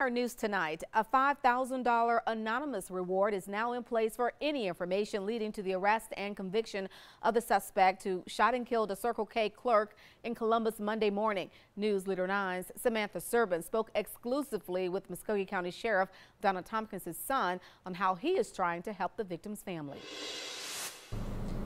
Our news tonight, a $5,000 anonymous reward is now in place for any information leading to the arrest and conviction of the suspect who shot and killed a Circle K clerk in Columbus Monday morning. News Leader 9's Samantha Serbin spoke exclusively with Muscogee County Sheriff Donna Tompkins' son on how he is trying to help the victim's family.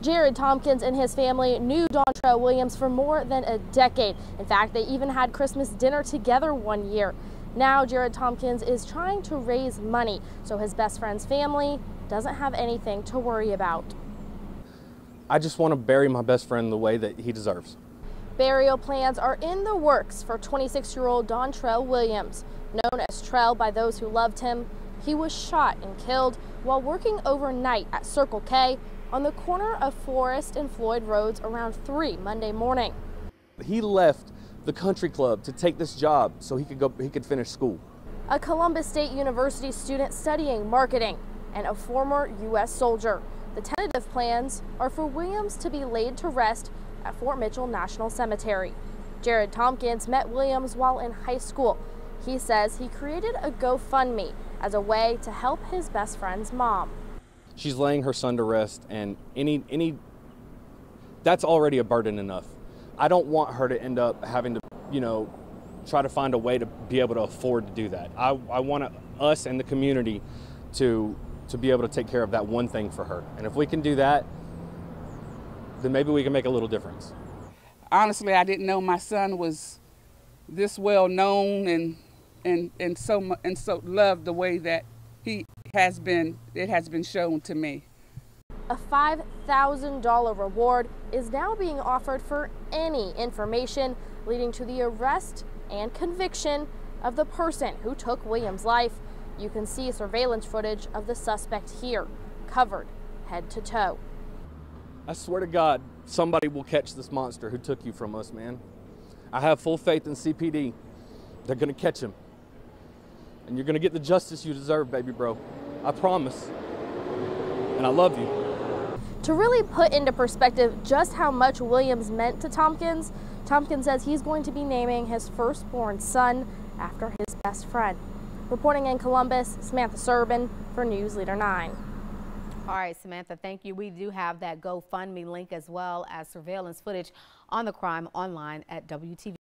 Jared Tompkins and his family knew Dontrell Williams for more than a decade. In fact, they even had Christmas dinner together one year. Now Jared Tompkins is trying to raise money so his best friend's family doesn't have anything to worry about. I just want to bury my best friend the way that he deserves. Burial plans are in the works for 26-year-old Dontrell Williams. Known as Trell by those who loved him, he was shot and killed while working overnight at Circle K on the corner of Forest and Floyd Roads around 3 Monday morning. He left the country club to take this job so he could go he could finish school. A Columbus State University student studying marketing and a former U.S. soldier. The tentative plans are for Williams to be laid to rest at Fort Mitchell National Cemetery. Jared Tompkins met Williams while in high school. He says he created a GoFundMe as a way to help his best friend's mom. She's laying her son to rest and any any that's already a burden enough. I don't want her to end up having to, you know, try to find a way to be able to afford to do that. I, I want us and the community to to be able to take care of that one thing for her. And if we can do that, then maybe we can make a little difference. Honestly, I didn't know my son was this well known and and and so and so loved the way that he has been it has been shown to me. A $5,000 reward is now being offered for any information leading to the arrest and conviction of the person who took Williams' life. You can see surveillance footage of the suspect here, covered head to toe. I swear to God, somebody will catch this monster who took you from us, man. I have full faith in CPD. They're going to catch him. And you're going to get the justice you deserve, baby bro. I promise. And I love you. To really put into perspective just how much Williams meant to Tompkins, Tompkins says he's going to be naming his firstborn son after his best friend. Reporting in Columbus, Samantha Serbin for News Leader 9. All right, Samantha, thank you. We do have that GoFundMe link as well as surveillance footage on the crime online at WTV.